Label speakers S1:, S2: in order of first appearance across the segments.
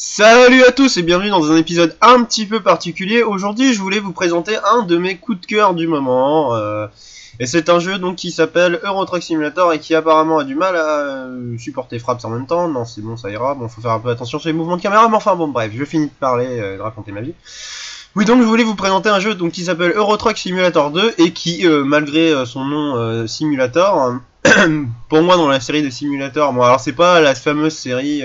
S1: Salut à tous et bienvenue dans un épisode un petit peu particulier. Aujourd'hui, je voulais vous présenter un de mes coups de cœur du moment. euh, et c'est un jeu donc qui s'appelle Euro Truck Simulator et qui apparemment a du mal à euh, supporter fraps en même temps. Non, c'est bon, ça ira. Bon, faut faire un peu attention sur les mouvements de caméra, mais enfin bon, bref, je finis de parler, euh, de raconter ma vie. Oui, donc je voulais vous présenter un jeu donc qui s'appelle Euro Truck Simulator 2 et qui, malgré son nom Simulator, pour moi dans la série des simulateurs, bon alors c'est pas la fameuse série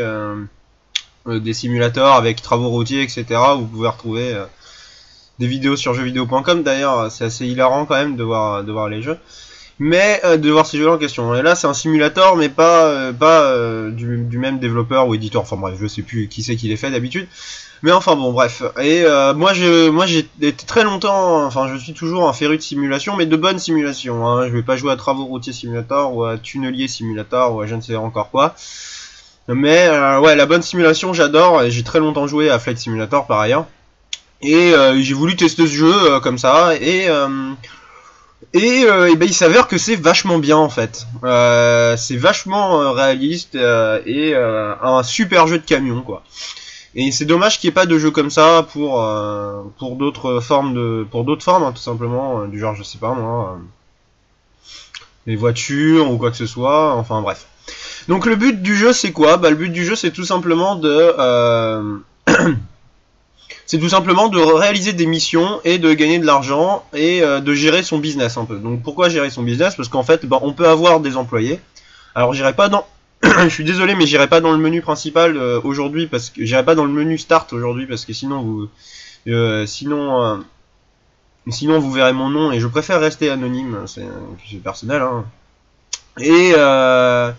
S1: euh, euh, des simulateurs avec travaux routiers, etc. vous pouvez retrouver euh, des vidéos sur jeuxvideo.com. D'ailleurs, c'est assez hilarant quand même de voir, de voir les jeux. Mais euh, de voir ces jeux en question. Et là, c'est un simulateur, mais pas, euh, pas euh, du, du même développeur ou éditeur. Enfin bref, je sais plus qui c'est qui les fait d'habitude. Mais enfin bon, bref. Et euh, moi, je, moi, j'ai été très longtemps, enfin, je suis toujours un féru de simulation, mais de bonnes simulations. Hein. Je vais pas jouer à travaux routiers simulator ou à tunnelier simulator ou à je ne sais encore quoi. Mais euh, ouais, la bonne simulation, j'adore. J'ai très longtemps joué à Flight Simulator par ailleurs. Et euh, j'ai voulu tester ce jeu euh, comme ça. Et euh, et, euh, et ben, il s'avère que c'est vachement bien en fait. Euh, c'est vachement réaliste et un super jeu de camion quoi. Et c'est dommage qu'il n'y ait pas de jeu comme ça pour pour d'autres formes de pour d'autres formes hein, tout simplement du genre je sais pas moi les voitures ou quoi que ce soit. Enfin bref. Donc le but du jeu c'est quoi? Bah le but du jeu c'est tout simplement de euh, c'est tout simplement de réaliser des missions et de gagner de l'argent et euh, de gérer son business un peu. Donc pourquoi gérer son business? Parce qu'en fait, bah, on peut avoir des employés. Alors j'irai pas dans je suis désolé mais j'irai pas dans le menu principal euh, aujourd'hui parce que j'irai pas dans le menu start aujourd'hui parce que sinon vous sinon sinon vous verrez mon nom et je préfère rester anonyme, c'est personnel hein. Et euh,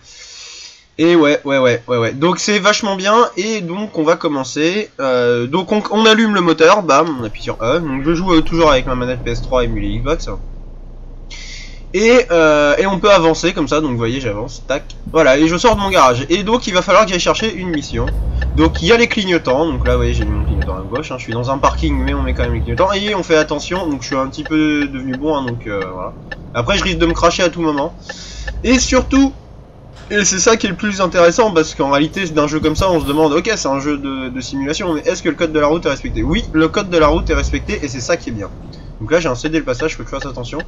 S1: et ouais, ouais, ouais, ouais, ouais. Donc c'est vachement bien et donc on va commencer. Euh, donc on, on allume le moteur, bam, on appuie sur E. Donc je joue euh, toujours avec ma manette PS3 émulée Xbox. Et, euh, et on peut avancer comme ça, donc vous voyez j'avance, tac. Voilà, et je sors de mon garage. Et donc il va falloir que j'aille chercher une mission. Donc il y a les clignotants, donc là vous voyez j'ai mis mon clignotant à gauche, hein. je suis dans un parking mais on met quand même les clignotants. Et on fait attention, donc je suis un petit peu devenu bon, hein, donc euh, voilà. Après je risque de me cracher à tout moment. Et surtout, et c'est ça qui est le plus intéressant parce qu'en réalité d'un jeu comme ça on se demande ok c'est un jeu de, de simulation mais est-ce que le code de la route est respecté? Oui le code de la route est respecté et c'est ça qui est bien. Donc là j'ai un CD le passage, faut que je fasse attention.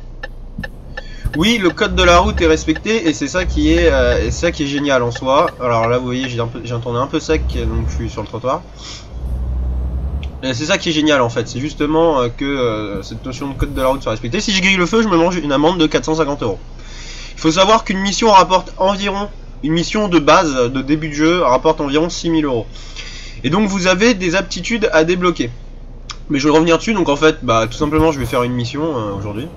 S1: Oui le code de la route est respecté et c'est ça qui est euh, ça qui est génial en soi. Alors là vous voyez j'ai un peu un peu sec donc je suis sur le trottoir. C'est ça qui est génial en fait, c'est justement euh, que euh, cette notion de code de la route soit respectée. Si je grille le feu, je me mange une amende de 450 euros. Il faut savoir qu'une mission rapporte environ, une mission de base, de début de jeu, rapporte environ 6000 euros. Et donc vous avez des aptitudes à débloquer. Mais je vais revenir dessus, donc en fait, bah tout simplement je vais faire une mission aujourd'hui.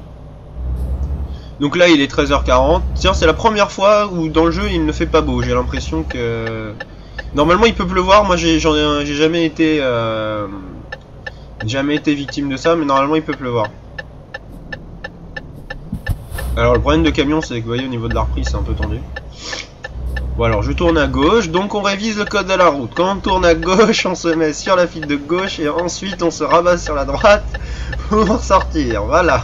S1: Donc là il est 13h40. Tiens, c'est la première fois où dans le jeu il ne fait pas beau. J'ai l'impression que... Normalement il peut pleuvoir, moi j'ai jamais été... euh, Jamais été victime de ça, mais normalement il peut pleuvoir. Alors le problème de camion c'est que vous voyez au niveau de la reprise c'est un peu tendu. Bon alors je tourne à gauche, donc on révise le code de la route. Quand on tourne à gauche, on se met sur la file de gauche et ensuite on se rabat sur la droite pour sortir. Voilà.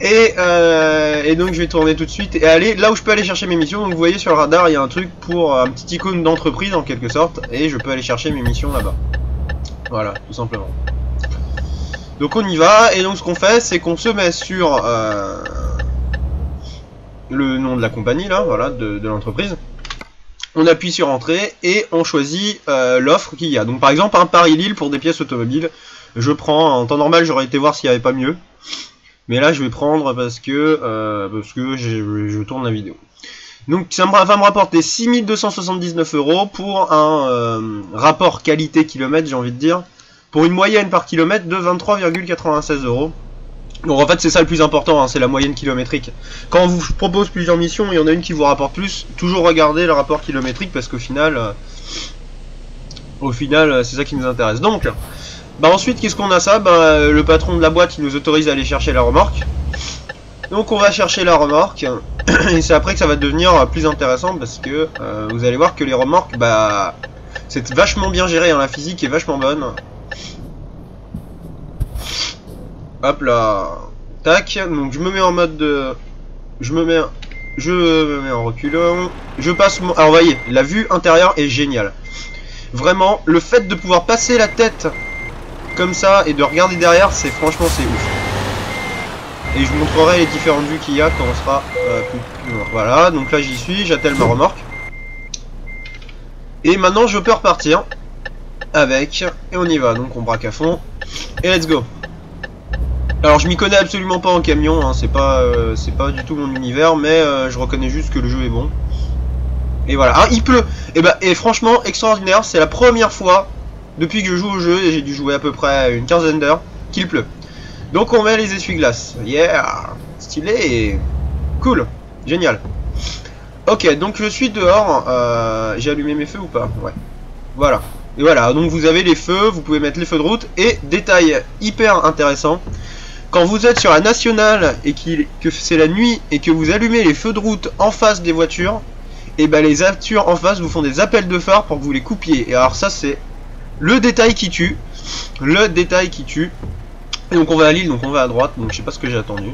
S1: Et, euh, et donc je vais tourner tout de suite et aller là où je peux aller chercher mes missions. Donc vous voyez sur le radar il y a un truc pour un petit icône d'entreprise en quelque sorte et je peux aller chercher mes missions là-bas. Voilà, tout simplement. Donc on y va et donc ce qu'on fait c'est qu'on se met sur euh, le nom de la compagnie là, voilà, de, l'entreprise. On appuie sur entrée et on choisit euh, l'offre qu'il y a. Donc par exemple un Paris-Lille pour des pièces automobiles. Je prends, en temps normal j'aurais été voir s'il n'y avait pas mieux. Mais là je vais prendre parce que euh, parce que je tourne la vidéo. Donc ça va me rapporter 6279 euros pour un euh, rapport qualité kilomètre j'ai envie de dire. Pour une moyenne par kilomètre de 23,96 euros. Donc en fait c'est ça le plus important, hein, c'est la moyenne kilométrique. Quand on vous propose plusieurs missions, il y en a une qui vous rapporte plus, toujours regardez le rapport kilométrique parce qu'au final, euh, au final euh, c'est ça qui nous intéresse. Donc, bah ensuite qu'est-ce qu'on a ça? Bah le patron de la boîte il nous autorise à aller chercher la remorque. Donc on va chercher la remorque et c'est après que ça va devenir plus intéressant parce que euh, vous allez voir que les remorques bah c'est vachement bien géré, hein, la physique est vachement bonne. Hop là. Tac. Donc je me mets en mode de... Je me mets... Je me mets en reculant. Je passe mon... Alors voyez, la vue intérieure est géniale. Vraiment, le fait de pouvoir passer la tête comme ça et de regarder derrière, c'est franchement c'est ouf. Et je vous montrerai les différentes vues qu'il y a quand on sera euh, plus, loin. Voilà, donc là j'y suis, j'attelle ma remorque. Et maintenant je peux repartir avec, et on y va, donc on braque à fond, et let's go. Alors je m'y connais absolument pas en camion, hein, c'est pas, euh, pas du tout mon univers, mais euh, je reconnais juste que le jeu est bon. Et voilà, ah, il pleut Et bah, et franchement, extraordinaire, c'est la première fois depuis que je joue au jeu, et j'ai dû jouer à peu près une quinzaine d'heures, qu'il pleut. Donc on met les essuie-glaces. Yeah Stylé Cool Génial. Ok, donc je suis dehors. Euh, j'ai allumé mes feux ou pas? Ouais. Voilà. Et voilà, donc vous avez les feux, vous pouvez mettre les feux de route. Et détail hyper intéressant, quand vous êtes sur la nationale et que c'est la nuit et que vous allumez les feux de route en face des voitures, et ben les voitures en face vous font des appels de phare pour que vous les coupiez. Et alors ça c'est le détail qui tue. Le détail qui tue. Et donc on va à l'île, donc on va à droite, donc je sais pas ce que j'ai attendu.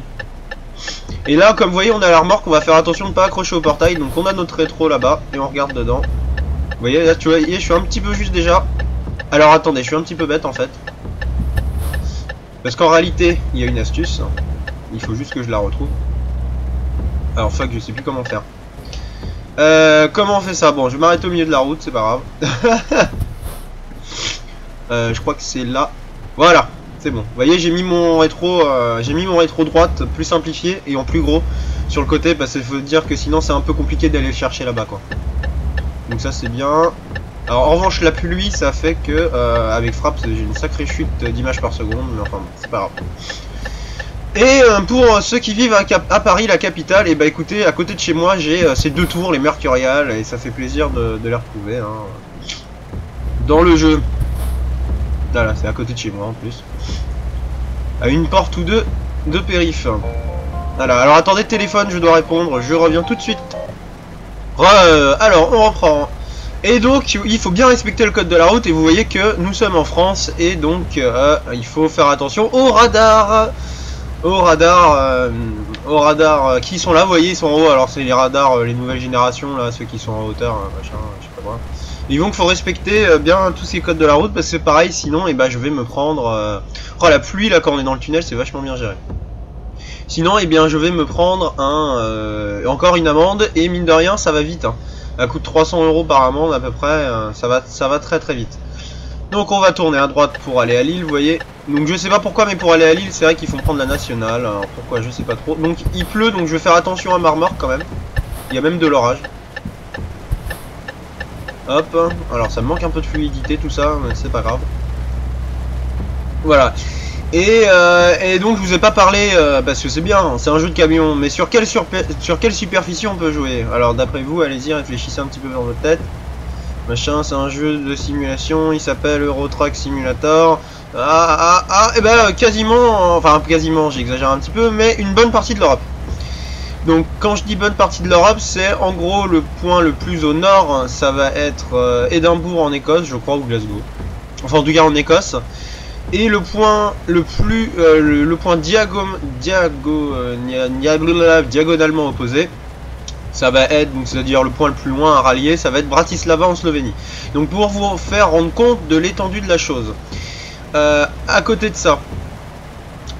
S1: Et là, comme vous voyez, on a la remorque, on va faire attention de ne pas accrocher au portail, donc on a notre rétro là-bas, et on regarde dedans. Vous voyez, là, tu vois, je suis un petit peu juste déjà. Alors attendez, je suis un petit peu bête en fait. Parce qu'en réalité, il y a une astuce. Il faut juste que je la retrouve. Alors fuck, je sais plus comment faire. Euh, comment on fait ça? Bon, je vais m'arrêter au milieu de la route, c'est pas grave. Euh, je crois que c'est là. Voilà, c'est bon. Vous voyez, j'ai mis mon rétro, euh, j'ai mis mon rétro droite plus simplifié et en plus gros sur le côté parce qu'il faut dire que sinon c'est un peu compliqué d'aller le chercher là-bas quoi. Donc ça c'est bien. Alors en revanche la pluie ça fait que euh, avec frappe j'ai une sacrée chute d'images par seconde, mais enfin c'est pas grave. Et pour ceux qui vivent à, Paris, la capitale, et bah écoutez, à côté de chez moi, j'ai ces deux tours, les Mercuriales, et ça fait plaisir de, les retrouver hein, dans le jeu. Là, c'est à côté de chez moi en plus. À une porte ou deux de périph. Voilà, alors attendez, téléphone, je dois répondre, je reviens tout de suite. Euh, alors, on reprend. Et donc, il faut bien respecter le code de la route, et vous voyez que nous sommes en France, et donc, euh, il faut faire attention au radar. Au radar, euh, au radar qui sont là, vous voyez, ils sont en haut, alors c'est les radars, les nouvelles générations, là, ceux qui sont en hauteur, machin, je sais pas quoi. Et donc faut respecter euh, bien tous ces codes de la route parce que pareil sinon et eh ben, je vais me prendre... Euh, oh la pluie là quand on est dans le tunnel c'est vachement bien géré. Sinon et eh bien je vais me prendre un euh, encore une amende et mine de rien ça va vite. Hein. À coût de 300 euros par amende à peu près ça va ça va très très vite. Donc on va tourner à droite pour aller à Lille, vous voyez. Donc je sais pas pourquoi, mais pour aller à Lille, c'est vrai qu'il faut prendre la nationale. Alors pourquoi, je sais pas trop. Donc il pleut, donc je vais faire attention à ma remorque quand même. Il y a même de l'orage. Hop, alors ça me manque un peu de fluidité tout ça, mais c'est pas grave. Voilà. Et, euh, donc je vous ai pas parlé, euh, parce que c'est bien, c'est un jeu de camion, mais sur quelle, sur, quelle superficie on peut jouer? Alors d'après vous, allez-y, réfléchissez un petit peu dans votre tête. Machin, c'est un jeu de simulation, il s'appelle Euro Truck Simulator. Ah, ah, ah, et ben quasiment, enfin quasiment, j'exagère un petit peu, mais une bonne partie de l'Europe. Donc quand je dis bonne partie de l'Europe, c'est en gros le point le plus au nord, ça va être euh, Édimbourg en Écosse, je crois, ou Glasgow. Enfin en tout en Écosse. Et le point le plus euh, le, point euh, diagonalement opposé, ça va être, c'est-à-dire le point le plus loin à rallier, ça va être Bratislava en Slovénie. Donc pour vous faire rendre compte de l'étendue de la chose. à côté de ça,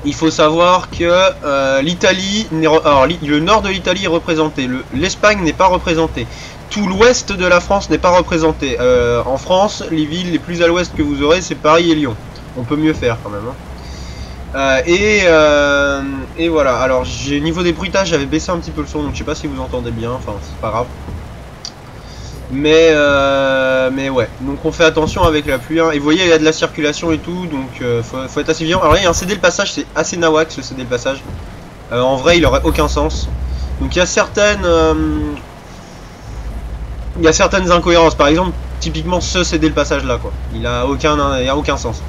S1: il faut savoir que euh, l'Italie, le nord de l'Italie est représenté, l'Espagne n'est pas représentée, tout l'ouest de la France n'est pas représenté. Euh, en France, les villes les plus à l'ouest que vous aurez, c'est Paris et Lyon. On peut mieux faire quand même. Hein. Euh, et, voilà, alors j'ai niveau des bruitages, j'avais baissé un petit peu le son, donc je sais pas si vous entendez bien, enfin c'est pas grave. Mais, euh, mais ouais, donc on fait attention avec la pluie. Hein. Et vous voyez, il y a de la circulation et tout, donc euh, faut, être assez vigilant. Alors là, il y a un CD le passage, c'est assez nawak ce CD le passage. Euh, en vrai, il aurait aucun sens. Donc il y a certaines... il y a certaines incohérences. Par exemple, typiquement ce CD le passage là, quoi. Il a aucun, il a aucun sens.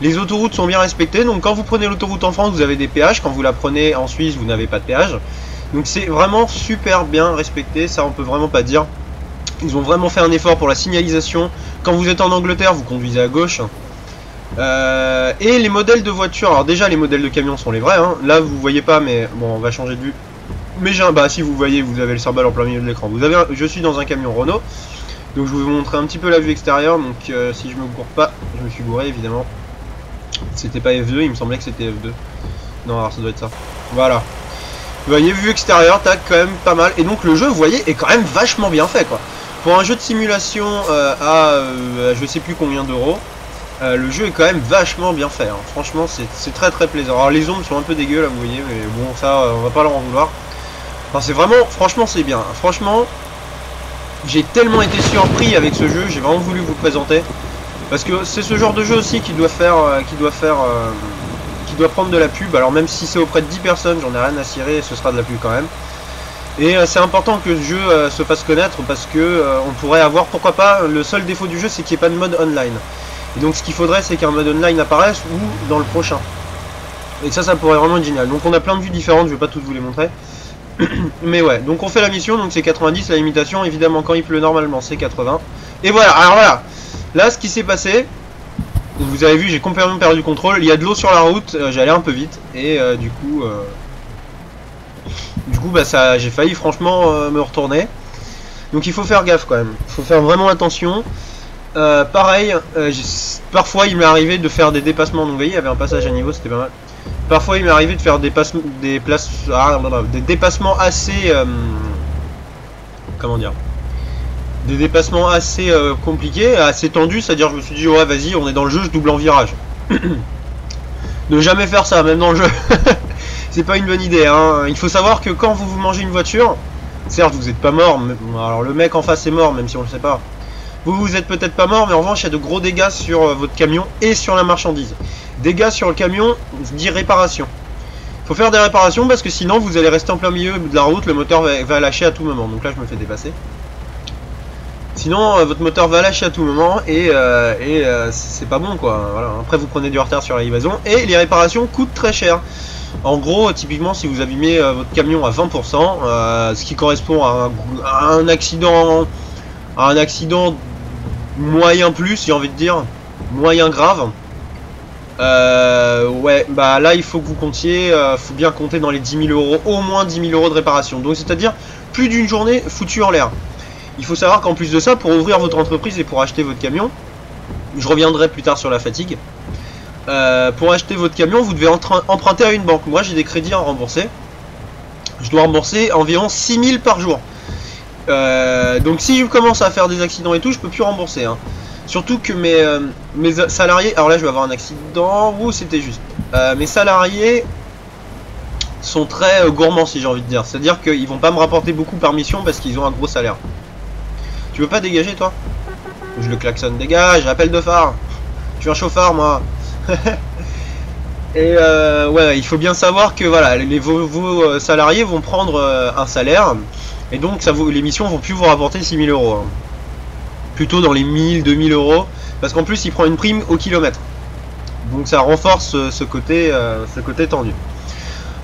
S1: Les autoroutes sont bien respectées, donc quand vous prenez l'autoroute en France, vous avez des péages. Quand vous la prenez en Suisse, vous n'avez pas de péage. Donc c'est vraiment super bien respecté, ça on peut vraiment pas dire. Ils ont vraiment fait un effort pour la signalisation. Quand vous êtes en Angleterre, vous conduisez à gauche. Euh, et les modèles de voitures, alors déjà les modèles de camions sont les vrais, hein. là vous voyez pas mais bon on va changer de vue. Mais j'ai un, bah si vous voyez vous avez le symbole en plein milieu de l'écran. Vous avez je suis dans un camion Renault. Donc je vais vous montrer un petit peu la vue extérieure, donc euh, si je me cours pas, je me suis gouré évidemment. C'était pas F2, il me semblait que c'était F2. Non, alors ça doit être ça. Voilà. Vous voyez, vue extérieure, tac, quand même pas mal. Et donc le jeu, vous voyez, est quand même vachement bien fait, quoi. Pour un jeu de simulation euh, à je sais plus combien d'euros, le jeu est quand même vachement bien fait. Hein. Franchement, c'est très très plaisant. Alors les ondes sont un peu dégueu là, vous voyez, mais bon, ça, on va pas leur en vouloir. Enfin, c'est vraiment, franchement, c'est bien. Franchement, j'ai tellement été surpris avec ce jeu, j'ai vraiment voulu vous présenter. Parce que c'est ce genre de jeu aussi qui doit faire, euh, qui doit faire, euh, qui doit prendre de la pub. Alors même si c'est auprès de 10 personnes, j'en ai rien à cirer, ce sera de la pub quand même. Et euh, c'est important que ce jeu se fasse connaître parce que on pourrait avoir, pourquoi pas, le seul défaut du jeu c'est qu'il n'y ait pas de mode online. Et donc ce qu'il faudrait c'est qu'un mode online apparaisse ou dans le prochain. Et ça, ça pourrait vraiment être génial. Donc on a plein de vues différentes, je vais pas toutes vous les montrer. Mais ouais, donc on fait la mission, donc c'est 90, la limitation, évidemment quand il pleut normalement c'est 80. Et voilà, alors voilà, là ce qui s'est passé, vous avez vu j'ai complètement perdu le contrôle, il y a de l'eau sur la route, euh, j'allais un peu vite, et euh, du coup, euh, du coup bah ça, j'ai failli franchement me retourner. Donc il faut faire gaffe quand même, il faut faire vraiment attention. pareil, parfois il m'est arrivé de faire des dépassements, donc vous voyez il y avait un passage à niveau, c'était pas mal. Parfois il m'est arrivé de faire des, des, places, ah, des dépassements assez... Euh, comment dire? Des dépassements assez euh, compliqués, assez tendus, c'est-à-dire je me suis dit ouais vas-y on est dans le jeu, je double en virage. ne jamais faire ça, même dans le jeu. c'est pas une bonne idée. Hein. Il faut savoir que quand vous vous mangez une voiture, certes vous n'êtes pas mort, mais, alors le mec en face est mort même si on le sait pas. Vous vous êtes peut-être pas mort, mais en revanche il y a de gros dégâts sur euh, votre camion et sur la marchandise. Dégâts sur le camion, dit réparation. Faut faire des réparations parce que sinon vous allez rester en plein milieu de la route, le moteur va, lâcher à tout moment. Donc là je me fais dépasser. Sinon euh, votre moteur va lâcher à tout moment et, euh, euh, c'est pas bon quoi. Après vous prenez du retard sur la livraison et les réparations coûtent très cher. En gros, typiquement, si vous abîmez votre camion à 20%, ce qui correspond à un, accident, moyen plus, j'ai envie de dire, moyen grave, euh, ouais, bah là il faut que vous comptiez, euh, faut bien compter dans les 10 000 euros, au moins 10 000 euros de réparation. Donc c'est-à-dire plus d'une journée foutue en l'air. Il faut savoir qu'en plus de ça, pour ouvrir votre entreprise et pour acheter votre camion, je reviendrai plus tard sur la fatigue. Euh, pour acheter votre camion, vous devez emprunter à une banque. Moi j'ai des crédits à rembourser. Je dois rembourser environ 6 000 par jour. Euh, donc si je commence à faire des accidents et tout, je peux plus rembourser. Hein. Surtout que mes, euh, mes salariés... Alors là, je vais avoir un accident. Ouh, c'était juste. Mes salariés sont très gourmands, si j'ai envie de dire. C'est-à-dire qu'ils vont pas me rapporter beaucoup par mission parce qu'ils ont un gros salaire. Tu veux pas dégager, toi? Je le klaxonne. Dégage, appel de phare. Je suis un chauffeur, moi. Et ouais, il faut bien savoir que voilà, les, vos, salariés vont prendre un salaire. Et donc, ça les missions vont plus vous rapporter 6000 euros. Hein plutôt dans les 1000, 2000 euros, parce qu'en plus il prend une prime au kilomètre. Donc ça renforce euh, ce côté, euh, ce côté tendu.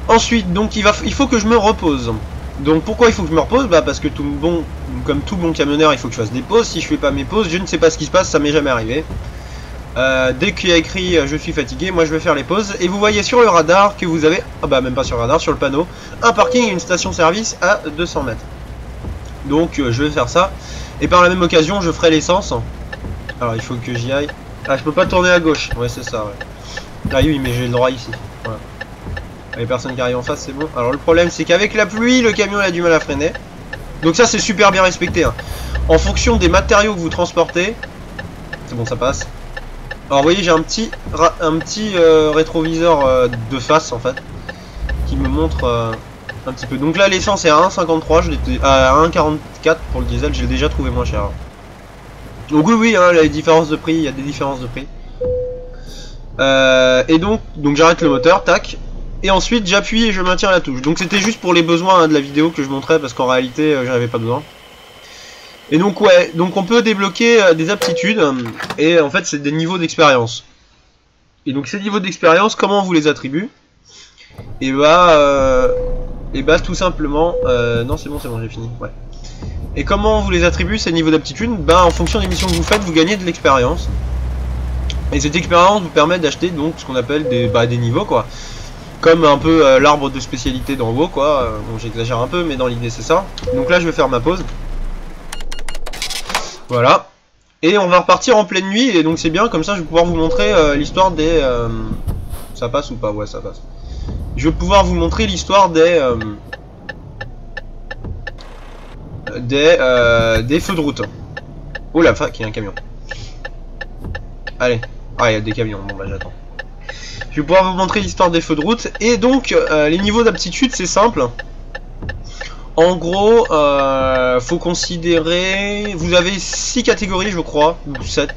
S1: Ensuite, donc il faut que je me repose. Donc pourquoi il faut que je me repose? Bah parce que tout bon, comme tout bon camionneur, il faut que je fasse des pauses. Si je fais pas mes pauses, je ne sais pas ce qui se passe, ça m'est jamais arrivé. Euh, dès qu'il y a écrit je suis fatigué, moi je vais faire les pauses. Et vous voyez sur le radar que vous avez, ah bah même pas sur le radar, sur le panneau, un parking et une station service à 200 mètres. Donc je vais faire ça. Et par la même occasion, je ferai l'essence. Alors, il faut que j'y aille. Ah, je peux pas tourner à gauche. Ouais, c'est ça, ouais. Ah oui, mais j'ai le droit ici. Voilà. Les personnes qui arrivent en face, c'est bon. Alors, le problème, c'est qu'avec la pluie, le camion a du mal à freiner. Donc ça, c'est super bien respecté. Hein. En fonction des matériaux que vous transportez... C'est bon, ça passe. Alors, vous voyez, j'ai un petit, un petit euh, rétroviseur euh, de face, en fait. Qui me montre... Euh, un petit peu. Donc là, l'essence est à 1,53, je l'étais à 1,44 pour le diesel, j'ai déjà trouvé moins cher. Donc oui, oui, hein, les différences de prix, il y a des différences de prix. Et donc, donc j'arrête le moteur, tac. Et ensuite, j'appuie et je maintiens la touche. Donc c'était juste pour les besoins hein, de la vidéo que je montrais, parce qu'en réalité, j'en avais pas besoin. Et donc ouais, donc on peut débloquer euh, des aptitudes, et en fait c'est des niveaux d'expérience. Et donc ces niveaux d'expérience, comment on vous les attribue? Et bah, et bah tout simplement, euh, non c'est bon c'est bon j'ai fini, ouais. Et comment on vous les attribue ces niveaux d'aptitude Bah en fonction des missions que vous faites, vous gagnez de l'expérience. Et cette expérience vous permet d'acheter donc ce qu'on appelle des, bah, des niveaux quoi. Comme un peu euh, l'arbre de spécialité dans WoW quoi. Euh, bon j'exagère un peu mais dans l'idée c'est ça. Donc là je vais faire ma pause. Voilà. Et on va repartir en pleine nuit, et donc c'est bien, comme ça je vais pouvoir vous montrer euh, l'histoire des... euh, Ça passe ou pas? Ouais, ça passe. Je vais pouvoir vous montrer l'histoire des... euh, Des, des feux de route. Oh la fuck, il y a un camion. Allez. Ah, il y a des camions, bon bah j'attends. Je vais pouvoir vous montrer l'histoire des feux de route. Et donc, les niveaux d'aptitude, c'est simple. En gros, euh, faut considérer... Vous avez 6 catégories, je crois, ou 7.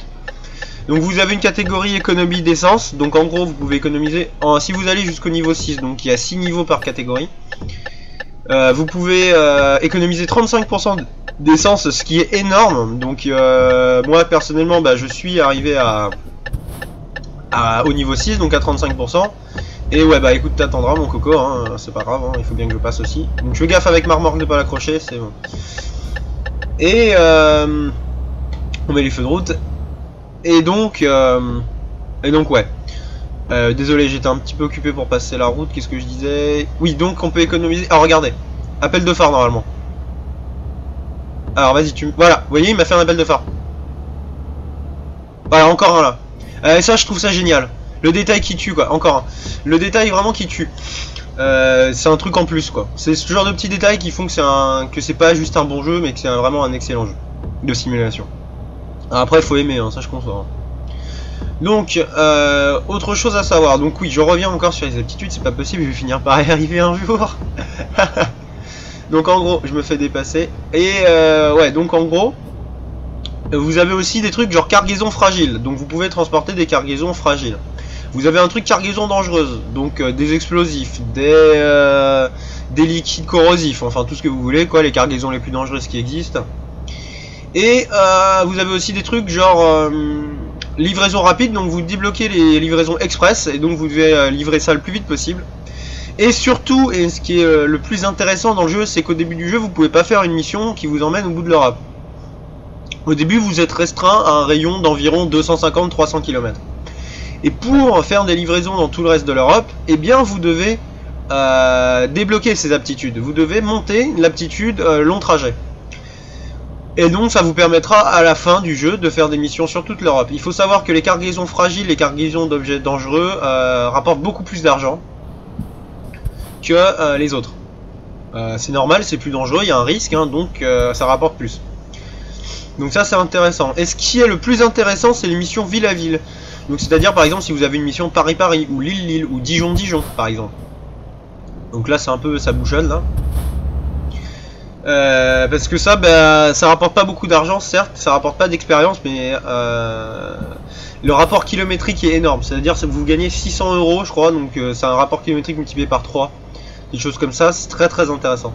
S1: Donc vous avez une catégorie économie d'essence. Donc en gros, vous pouvez économiser... Si vous allez jusqu'au niveau 6, donc il y a 6 niveaux par catégorie. euh, vous pouvez euh, économiser 35% d'essence, ce qui est énorme. Donc euh, moi, personnellement, bah, je suis arrivé au niveau 6, donc à 35%. Et ouais, bah écoute, t'attendras mon coco, hein, c'est pas grave, hein, il faut bien que je passe aussi. Donc je fais gaffe avec ma remorque de pas l'accrocher, c'est bon. Et euh, on met les feux de route. Et donc, euh, et donc ouais. Euh, désolé, j'étais un petit peu occupé pour passer la route. Qu'est-ce que je disais? Oui, donc on peut économiser. Ah, regardez, appel de phare normalement. Alors vas-y, tu. Voilà, vous voyez, il m'a fait un appel de phare. Voilà, encore un là. Euh, et ça, je trouve ça génial. Le détail qui tue, quoi. Encore un. Le détail vraiment qui tue. Euh, c'est un truc en plus, quoi. C'est ce genre de petits détails qui font que c'est un, que c'est pas juste un bon jeu, mais que c'est vraiment un excellent jeu de simulation. Alors après, faut aimer, hein, ça je conçois. hein. Donc, euh, autre chose à savoir. Donc oui, je reviens encore sur les aptitudes. C'est pas possible, je vais finir par y arriver un jour. donc en gros, je me fais dépasser. Et euh, ouais, donc en gros, vous avez aussi des trucs genre cargaison fragile. Donc vous pouvez transporter des cargaisons fragiles. Vous avez un truc cargaison dangereuse, donc euh, des explosifs, des, euh, des liquides corrosifs, enfin tout ce que vous voulez, quoi, les cargaisons les plus dangereuses qui existent. Et euh, vous avez aussi des trucs genre livraison rapide, donc vous débloquez les livraisons express, et donc vous devez livrer ça le plus vite possible. Et surtout, et ce qui est le plus intéressant dans le jeu, c'est qu'au début du jeu, vous pouvez pas faire une mission qui vous emmène au bout de l'Europe. Au début, vous êtes restreint à un rayon d'environ 250-300 km. Et pour faire des livraisons dans tout le reste de l'Europe, eh bien vous devez euh, débloquer ces aptitudes. Vous devez monter l'aptitude euh, long trajet. Et donc ça vous permettra à la fin du jeu de faire des missions sur toute l'Europe. Il faut savoir que les cargaisons fragiles, les cargaisons d'objets dangereux euh, rapportent beaucoup plus d'argent que les autres. C'est normal, c'est plus dangereux, il y a un risque, hein, donc ça rapporte plus. Donc ça c'est intéressant. Et ce qui est le plus intéressant, c'est les missions ville à ville. Donc c'est-à-dire par exemple si vous avez une mission Paris-Paris ou Lille-Lille ou Dijon-Dijon par exemple. Donc là c'est un peu ça bouchonne là. Euh, parce que ça, bah, ça rapporte pas beaucoup d'argent, certes, ça rapporte pas d'expérience, mais euh, le rapport kilométrique est énorme. C'est-à-dire que vous gagnez 600 euros, je crois, donc euh, c'est un rapport kilométrique multiplié par 3. Des choses comme ça, c'est très très intéressant.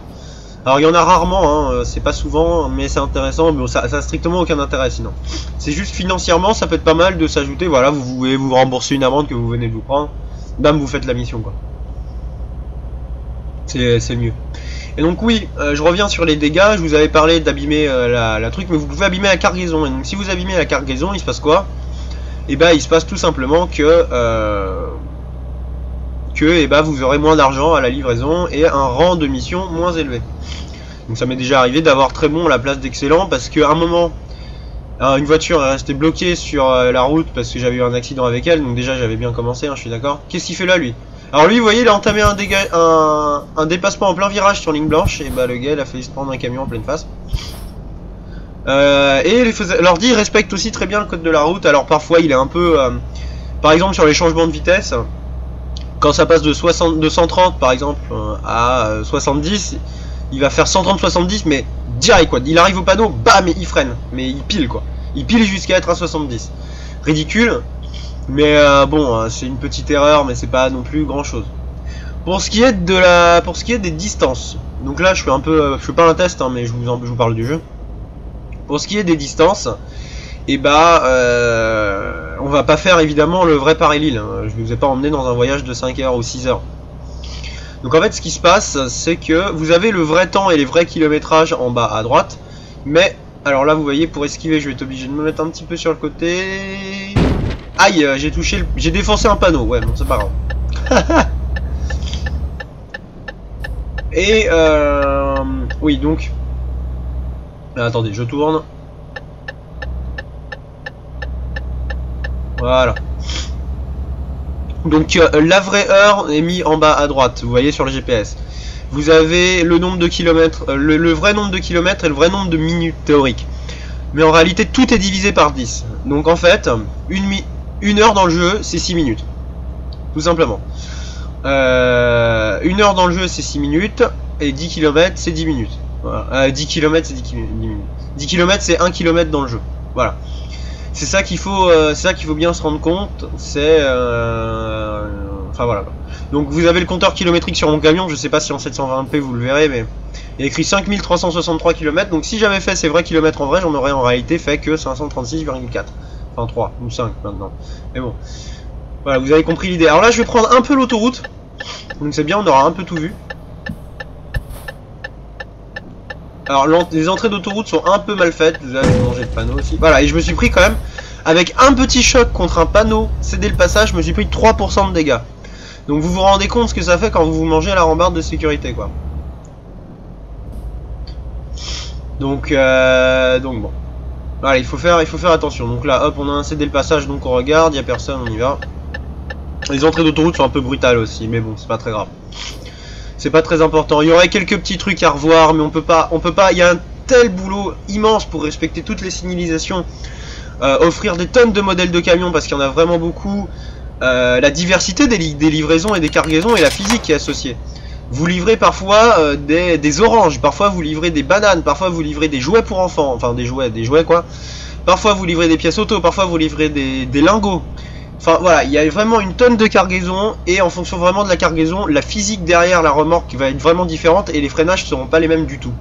S1: Alors il y en a rarement, hein, euh, c'est pas souvent, mais c'est intéressant, mais ça, ça a strictement aucun intérêt sinon. C'est juste financièrement, ça peut être pas mal de s'ajouter, voilà, vous pouvez vous rembourser une amende que vous venez de vous prendre, bam, vous faites la mission quoi. C'est mieux. Et donc oui, euh, je reviens sur les dégâts, je vous avais parlé d'abîmer euh, la, truc, mais vous pouvez abîmer la cargaison. Et donc si vous abîmez la cargaison, il se passe quoi? Et ben il se passe tout simplement que... que et ben, vous aurez moins d'argent à la livraison et un rang de mission moins élevé. Donc ça m'est déjà arrivé d'avoir très bon la place d'excellent parce qu'à un moment, euh, une voiture est restée bloquée sur euh, la route parce que j'avais eu un accident avec elle, donc déjà j'avais bien commencé, hein, je suis d'accord. Qu'est-ce qu'il fait là lui? Alors lui, vous voyez, il a entamé un, dépassement en plein virage sur ligne blanche et bah le gars il a failli se prendre un camion en pleine face. Euh, et l'ordi respecte aussi très bien le code de la route, alors parfois il est un peu... euh, par exemple sur les changements de vitesse, quand ça passe de, 60, de 130 par exemple euh, à euh, 70, il va faire 130-70 mais direct quoi. Il arrive au panneau, bam, et il freine. Mais il pile quoi. Il pile jusqu'à être à 70. Ridicule. Mais euh, bon, euh, c'est une petite erreur, mais c'est pas non plus grand chose. Pour ce qui est de la, pour ce qui est des distances. Donc là, je fais un peu, euh, je fais pas un test, hein, mais je vous, en, je vous parle du jeu. Pour ce qui est des distances, et bah, euh, on va pas faire évidemment le vrai Paris-Lille. hein. Je vous ai pas emmené dans un voyage de 5 heures ou 6 heures. Donc en fait, ce qui se passe, c'est que vous avez le vrai temps et les vrais kilométrages en bas à droite. Mais, alors là, vous voyez, pour esquiver, je vais être obligé de me mettre un petit peu sur le côté. Aïe, euh, j'ai touché, j'ai défoncé un panneau. Ouais, bon, c'est pas grave. et euh, oui, donc. Attendez, je tourne. Voilà. Donc euh, la vraie heure est mise en bas à droite, vous voyez sur le GPS. Vous avez le nombre de kilomètres, euh, le, vrai nombre de kilomètres et le vrai nombre de minutes théoriques. Mais en réalité, tout est divisé par 10. Donc en fait, une, une heure dans le jeu, c'est 6 minutes. Tout simplement. Euh, une heure dans le jeu, c'est 6 minutes. Et 10 km, c'est 10 minutes. Voilà. 10 km, c'est 10, 10 minutes. 10 km, c'est 1 km dans le jeu. Voilà. C'est ça qu'il faut, euh, qu'il faut bien se rendre compte. C'est, euh, enfin voilà. Donc vous avez le compteur kilométrique sur mon camion. Je sais pas si en 720p vous le verrez, mais il a écrit 5363 km. Donc si j'avais fait ces vrais kilomètres en vrai, j'en aurais en réalité fait que 536,4. Enfin 3 ou 5 maintenant. Mais bon. Voilà, vous avez compris l'idée. Alors là, je vais prendre un peu l'autoroute. Donc c'est bien, on aura un peu tout vu. Alors les entrées d'autoroute sont un peu mal faites, vous avez mangé le panneau aussi. Voilà, et je me suis pris quand même, avec un petit choc contre un panneau, céder le passage, je me suis pris 3% de dégâts. Donc vous vous rendez compte ce que ça fait quand vous vous mangez la rambarde de sécurité quoi. Donc, euh, donc bon. Voilà, il faut faire, il faut faire attention. Donc là, hop, on a un cédé le passage, donc on regarde, il a personne, on y va. Les entrées d'autoroute sont un peu brutales aussi, mais bon, c'est pas très grave c'est pas très important. Il y aurait quelques petits trucs à revoir, mais on peut pas, on peut pas. Il y a un tel boulot immense pour respecter toutes les signalisations, euh, offrir des tonnes de modèles de camions parce qu'il y en a vraiment beaucoup. Euh, la diversité des, livraisons et des cargaisons et la physique qui est associée. Vous livrez parfois euh, des, oranges, parfois vous livrez des bananes, parfois vous livrez des jouets pour enfants, enfin des jouets, des jouets quoi. Parfois vous livrez des pièces auto, parfois vous livrez des, des lingots. Enfin voilà, il y a vraiment une tonne de cargaison et en fonction vraiment de la cargaison, la physique derrière la remorque va être vraiment différente et les freinages seront pas les mêmes du tout.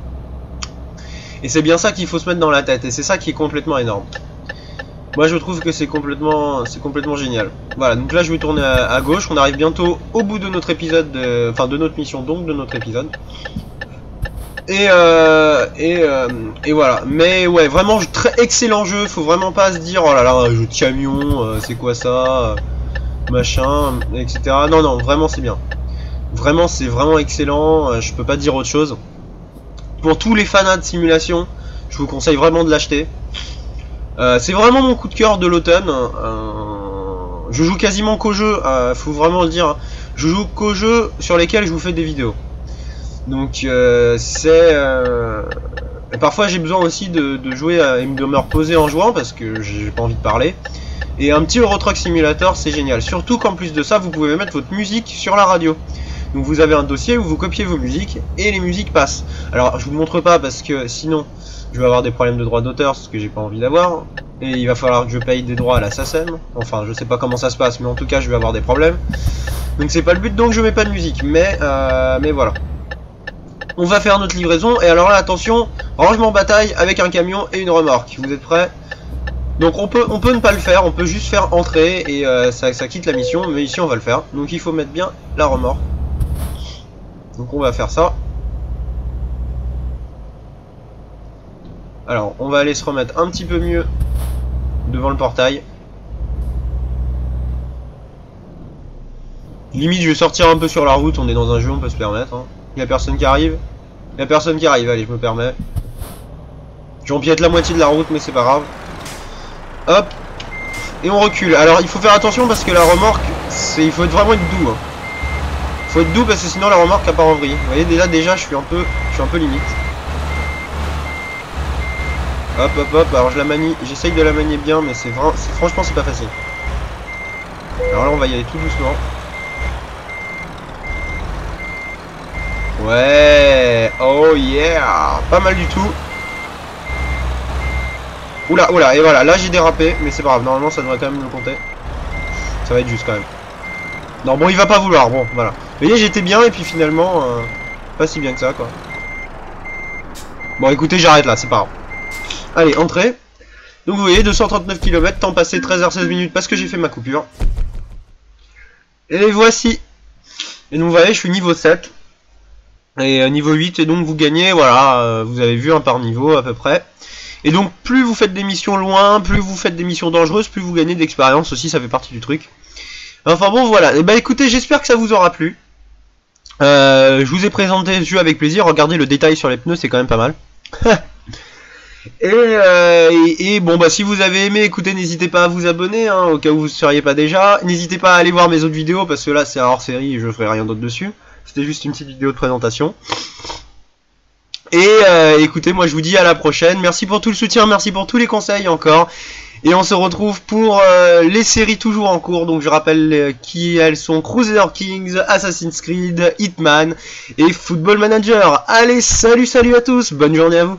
S1: Et c'est bien ça qu'il faut se mettre dans la tête et c'est ça qui est complètement énorme. Moi je trouve que c'est complètement c'est complètement génial. Voilà, donc là je vais tourner à, gauche, on arrive bientôt au bout de notre épisode, enfin de notre mission donc de notre épisode. Et, euh, et, euh, et, voilà. Mais ouais, vraiment très excellent jeu. Faut vraiment pas se dire oh là là, un jeu de camion, euh, c'est quoi ça, machin, etc. Non non, vraiment c'est bien. Vraiment c'est vraiment excellent. je peux pas dire autre chose. Pour tous les fans de simulation, je vous conseille vraiment de l'acheter. c'est vraiment mon coup de cœur de l'automne. je joue quasiment qu'aux jeux, faut vraiment le dire. Je joue qu'aux jeux sur lesquels je vous fais des vidéos. Donc euh, c'est... Euh, parfois j'ai besoin aussi de, jouer et de me reposer en jouant parce que j'ai pas envie de parler. Et un petit Euro Truck Simulator c'est génial. Surtout qu'en plus de ça vous pouvez mettre votre musique sur la radio. Donc vous avez un dossier où vous copiez vos musiques et les musiques passent. Alors je vous montre pas parce que sinon je vais avoir des problèmes de droit d'auteur, ce que j'ai pas envie d'avoir. Et il va falloir que je paye des droits à l'assassin. Enfin je sais pas comment ça se passe mais en tout cas je vais avoir des problèmes. Donc c'est pas le but donc je mets pas de musique. Mais, euh, mais voilà on va faire notre livraison. Et alors là, attention, rangement bataille avec un camion et une remorque. Vous êtes prêts? Donc on peut, on peut ne pas le faire, on peut juste faire entrer et euh, ça, quitte la mission, mais ici on va le faire. Donc il faut mettre bien la remorque. Donc on va faire ça. Alors on va aller se remettre un petit peu mieux devant le portail. Limite je vais sortir un peu sur la route, on est dans un jeu, on peut se permettre. Hein. A personne qui arrive. A personne qui arrive, allez, je me permets. J'empiète la moitié de la route, mais c'est pas grave. Hop. Et on recule. Alors, il faut faire attention parce que la remorque, c'est il faut vraiment être doux. Hein. faut être doux parce que sinon la remorque a pas en vrille. Vous voyez, déjà, déjà, je suis un peu, je suis un peu limite. Hop, hop, hop. Alors, je la manie, j'essaye de la manier bien, mais c'est franchement, c'est pas facile. Alors là, on va y aller tout doucement. Ouais, oh yeah, pas mal du tout. Oula, oula, et voilà, là j'ai dérapé, mais c'est pas grave, normalement ça devrait quand même le compter. Ça va être juste quand même. Non, bon, il va pas vouloir, bon, voilà. Vous voyez, j'étais bien, et puis finalement, euh, pas si bien que ça, quoi. Bon, écoutez, j'arrête là, c'est pas grave. Allez, entrée. Donc vous voyez, 239 km, temps passé 13h16 minutes parce que j'ai fait ma coupure. Et voici. Et donc vous voyez, je suis niveau 7 et euh, niveau 8 et donc vous gagnez voilà euh, vous avez vu un par niveau à peu près. Et donc plus vous faites des missions loin plus vous faites des missions dangereuses plus vous gagnez d'expérience aussi ça fait partie du truc. Enfin bon voilà. Et eh bah ben, écoutez j'espère que ça vous aura plu. Euh, je vous ai présenté ce jeu avec plaisir. Regardez le détail sur les pneus c'est quand même pas mal. Et, bon bah si vous avez aimé, écoutez, n'hésitez pas à vous abonner, hein, au cas où vous ne seriez pas déjà. N'hésitez pas à aller voir mes autres vidéos parce que là c'est hors série je ferai rien d'autre dessus. C'était juste une petite vidéo de présentation. Et euh, écoutez, moi je vous dis à la prochaine. Merci pour tout le soutien, merci pour tous les conseils encore. Et on se retrouve pour euh, les séries toujours en cours. Donc je rappelle euh, qui elles sont Crusader Kings, Assassin's Creed, Hitman et Football Manager. Allez, salut salut à tous, bonne journée à vous.